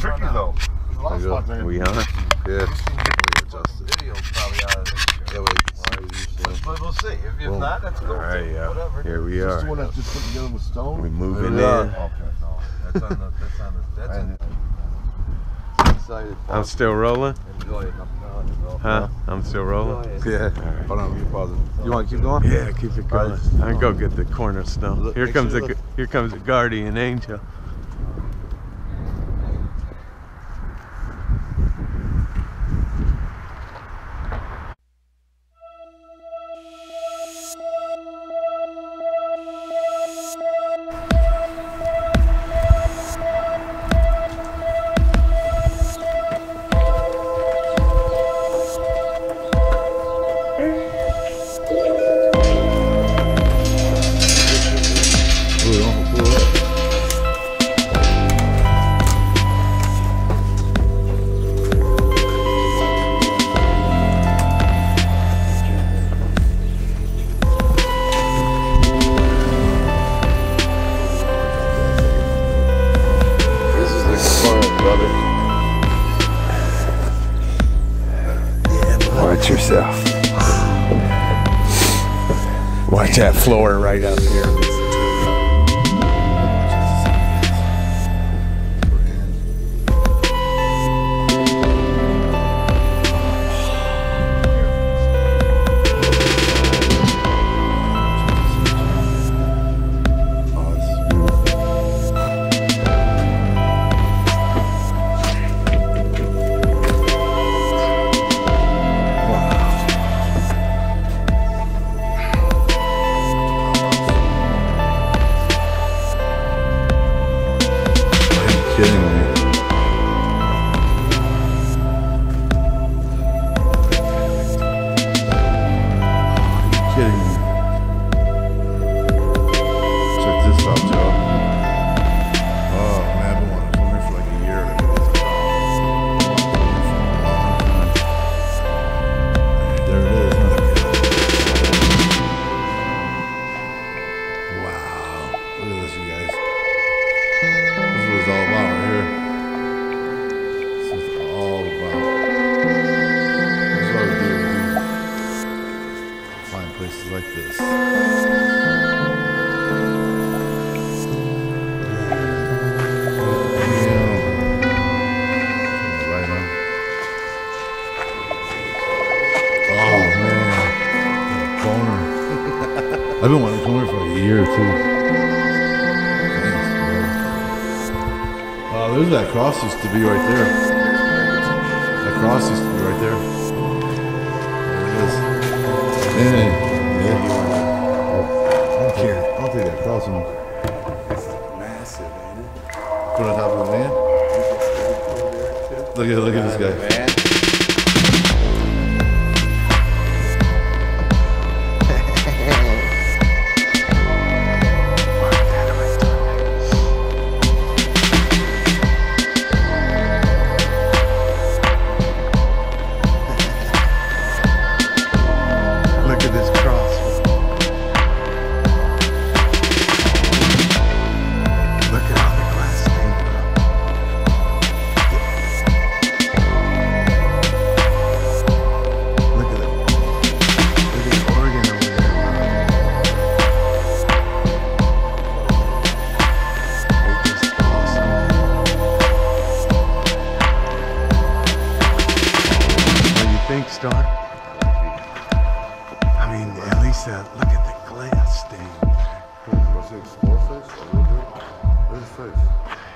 tricky though. A lot of There go. spots there. We on? Yeah. We Let me some adjust it. videos probably out of this. Yeah, wait. Why are you But we'll see. If, if Boom. not, that's cool. All right, too. yeah. Whatever. Here we Is this the are. one that's just put together with stone? We moving in. Okay. No, that's on the. That's on the. That's in. Excited. I'm still rolling? Huh? I'm still rolling? Yeah. right. Hold on, let pause it. You want to keep going? Yeah, keep it going. right. I go get the cornerstone. Look, Here make comes sure the look- here comes the guardian angel. Right up here. Find places like this. Oh. I've been wanting to come here for a year too. Thanks, bro. Oh, there's that cross used to be right there. That cross used to be Look at look at this guy. What's the explore? Where's his face?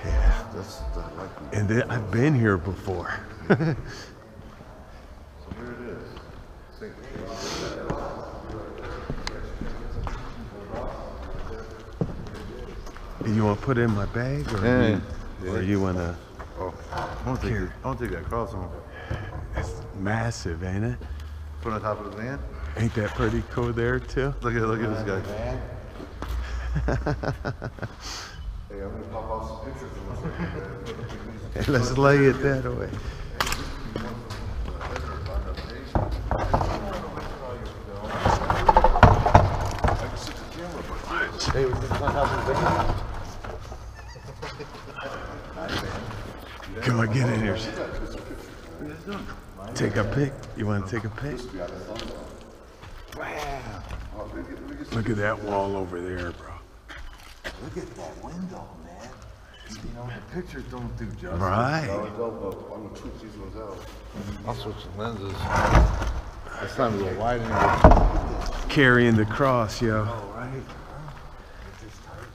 Yeah. That's that like And then, I've been here before. So here it is. you want to put it in my bag, or Yeah. you, or you want to? Oh, I don't think I don't think that cross on. It's massive, ain't it? Put it on top of the van. Ain't that pretty cool there too? Look at look at this guy. Hey, I'm gonna pop off some pictures of Hey, let's lay it that way. Hey. Come on, get in here. Take a pic. You want to take a pic? Wow. Look at that wall over there, bro. Look at that window, man. You know, the pictures don't do justice. Right. I'm gonna switch these ones out. I'll switch the lenses. It's time to go wide anyway. Carrying the cross, yo. Oh, right.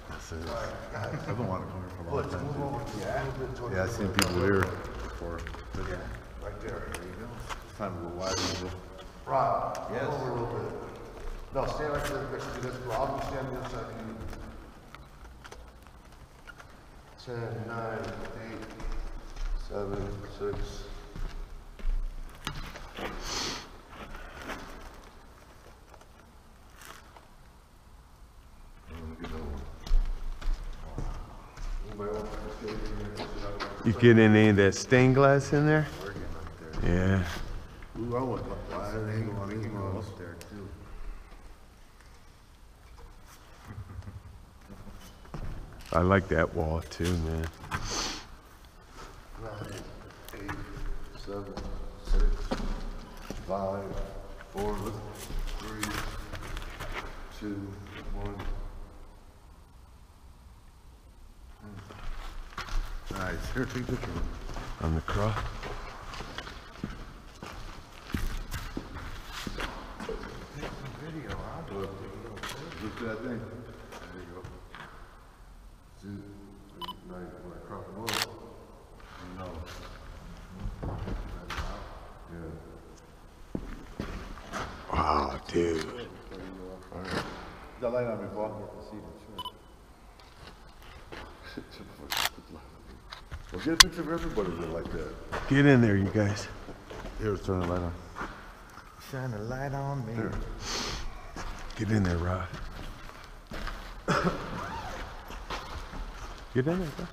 This is, I don't want to come here for a long time. Yeah, I've seen people here before. Yeah, right there. There you go. It's time to go wide anyway. Rob, yes. over a little bit. No, stand right there next to this, I'll be standing this side of you. Ten, nine, eight, seven, six. You get any of that stained glass in there? Yeah. Ooh, I want wide angle on these ones. there too. I like that wall too, man. nine, eight, seven, six, five, four, three, two, one. Nice. Here, take a picture. On the cross. Look at that thing. There you go. See, now you when I crop them up, you know. Yeah. Wow, dude. That light on me, Paul. Well, get a picture of everybody that like that. Get in there, you guys. Here, turn the light on. Shine a light on me. Get in there, Rod. Get in there, bro.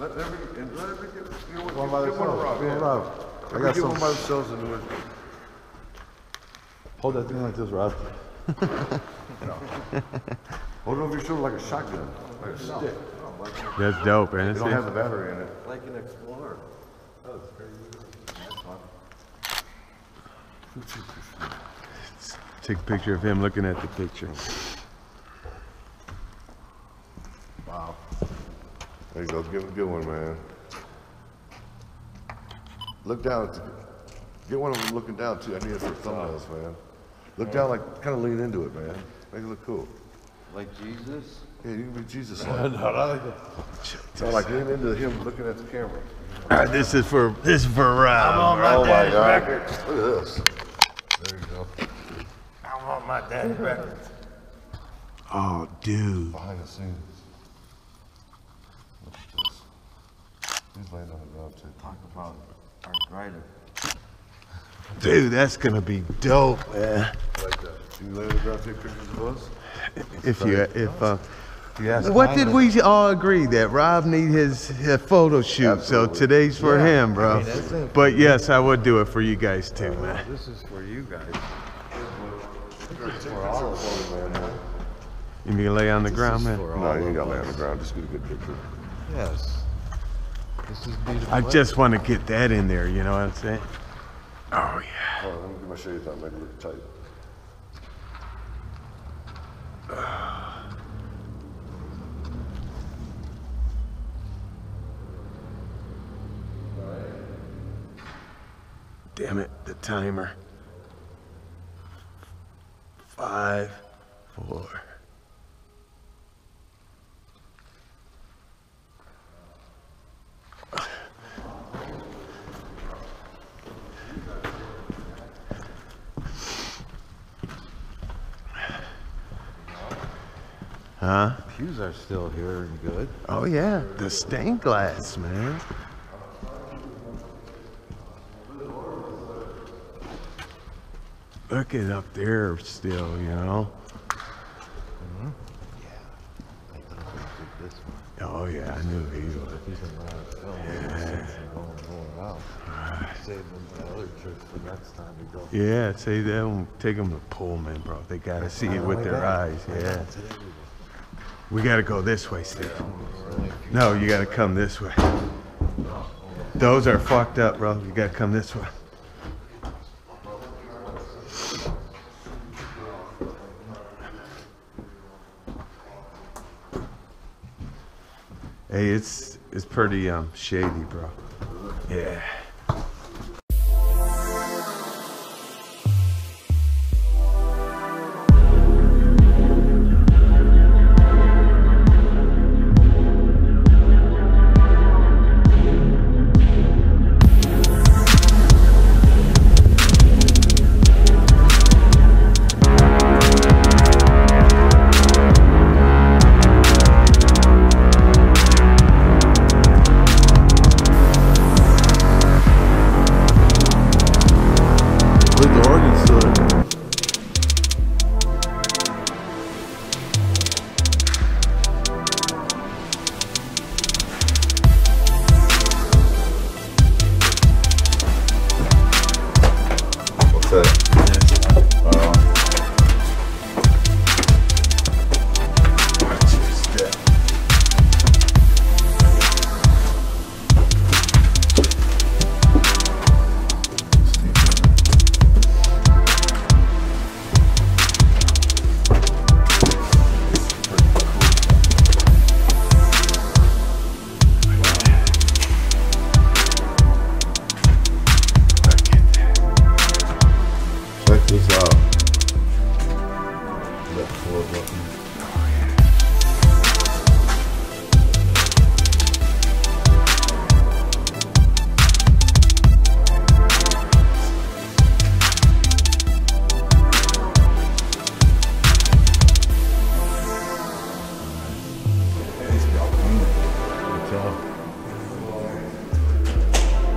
Let every, and let every, get, you know what, One by themselves. around, One yeah. around. I got one some. by themselves and do it. Hold that thing like this, Rob. Hold it over your shoulder like a shotgun, like a stick. That's dope, man. They It's don't have the battery in it. Like an explorer. Oh, it's very good. Take a picture of him looking at the picture. Wow. There you go. Give him a good one, man. Look down. At the, get one of them looking down too. I need it for thumbnails, man. Look down, like kind of lean into it, man. Make it look cool. Like Jesus? Yeah, you can be Jesus. Like. So like lean into him looking at the camera. All right, this is for this is for Rob. Oh my God! Look at this. There you go. I want my daddy record. Oh, dude. Behind the scenes. Look at this. He's laying on the ground too. Talk about arthritis. Dude, that's gonna be dope, man. Like that. You lay on take pictures of us? If you if uh Yes. what did we all agree that Rob need his, his photo shoot? So today's for him, bro. mean. But yes, I would do it for you guys too, man. This is for you guys. For all of them, man. You mean lay on the ground, man? No, you ain't of got to lay on the ground. Just get a good picture. Yes. This is beautiful. I just want to get that in there. You know what I'm saying? Oh yeah. Hold on, let me get my shades on. Make it look tight. Damn it, the timer. Five, four. Huh? The Pews are still here and good. Oh yeah, the stained glass, man. Look at up there still, you know. I thought he did this one. Oh yeah, I knew he was. He's been around filming since and going, going out. Save them the other church for next time we go. Yeah, say them, take them to Pullman, bro. They gotta see it with their eyes. Yeah. We gotta go this way, Steve. No, you gotta come this way. those are fucked up, bro. You gotta come this way. Hey, it's it's pretty um shady, bro. Yeah.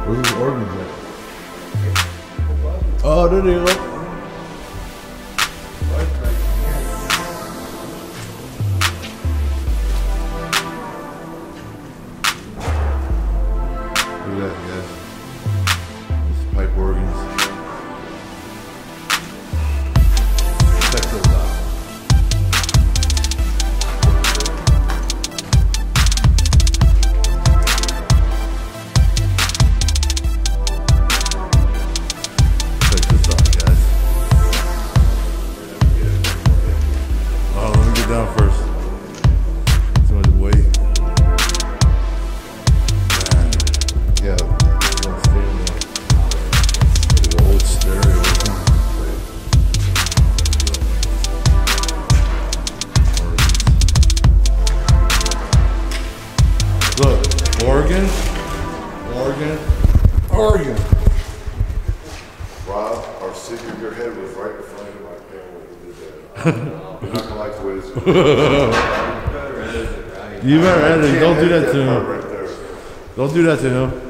Where's the organs at? Oh, there they go. Oregon, Oregon. Rob, our city of your head was right in front of my camera when you did that. You're not gonna like the way this. You better edit. Don't do that to That him. Don't do that to him.